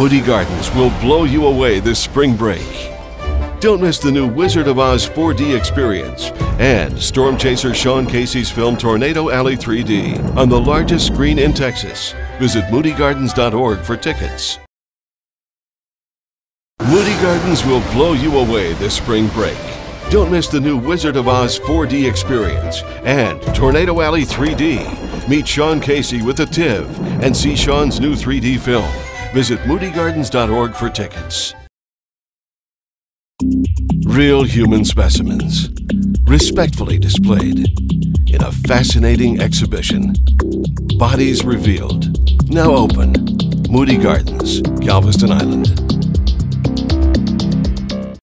Moody Gardens will blow you away this spring break. Don't miss the new Wizard of Oz 4D experience and Storm Chaser Sean Casey's film Tornado Alley 3D on the largest screen in Texas. Visit moodygardens.org for tickets. Moody Gardens will blow you away this spring break. Don't miss the new Wizard of Oz 4D experience and Tornado Alley 3D. Meet Sean Casey with a TIV and see Sean's new 3D film. Visit moodygardens.org for tickets. Real human specimens, respectfully displayed in a fascinating exhibition. Bodies revealed. Now open. Moody Gardens, Galveston Island.